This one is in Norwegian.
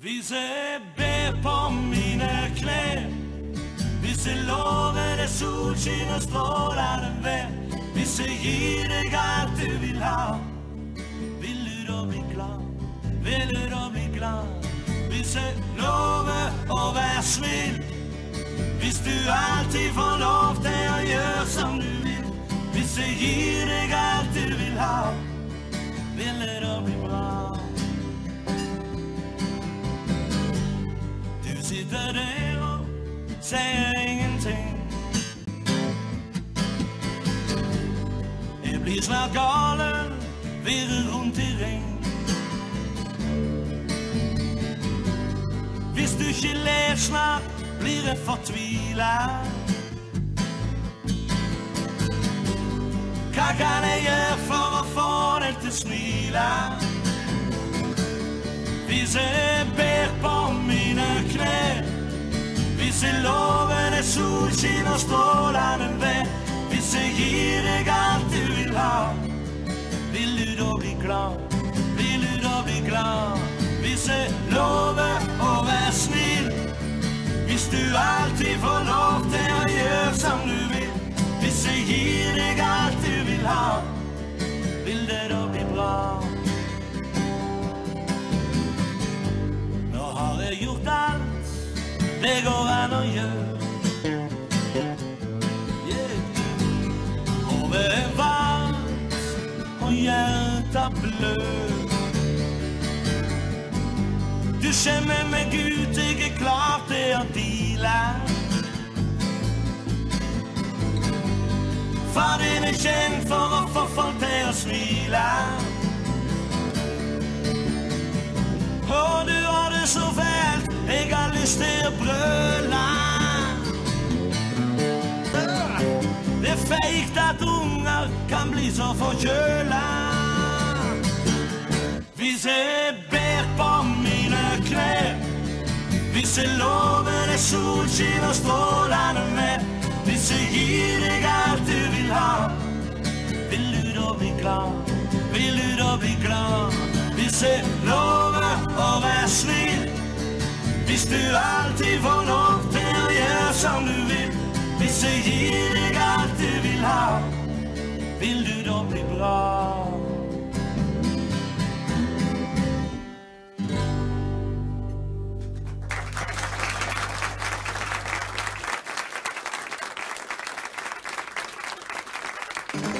Hvis jeg ber på mine klær. Lover deg solskinn og strålende. Hvis jeg gir deg alt du vil ha. Vil du da bli glad? Vil du da bli glad? Hvis jeg lover å være snill. Hvis du alltid får lov til å gjøre som du vil. Hvis jeg gir deg alt du vil ha. Sitter der og sier ingenting. Jeg blir snart galen, virrer rundt i ring. Hvis du ikke ler snart, blir jeg fortvila. Hva kan jeg gjøre for å få deg til å smile? Hvis jeg Lover deg solskinn og strålende vær. Hvis jeg gir deg alt du vil ha. Vil du da bli glad? Vil du da bli glad? Hvis jeg lover å være snill. Hvis du alltid får det går an å gjøre. Yeah. Hodet er varmt og hjertet blør. Du kjenner meg ut, jeg er klar til å deale. Far din er kjent for å få folk til å smile. Å brøle. Det er feigt at unger kan bli så forkjøla. Hvis jeg ber på mine knær. Hvis jeg lover deg og strålende vær. Hvis jeg gir deg alt du vil ha. Vil du da bli glad? Vil du da bli glad? Hvis jeg lover å være snill. Hvis du alltid får lov til å gjøre som du vil. Hvis jeg gir deg alt du vil ha. Vil du da bli bra?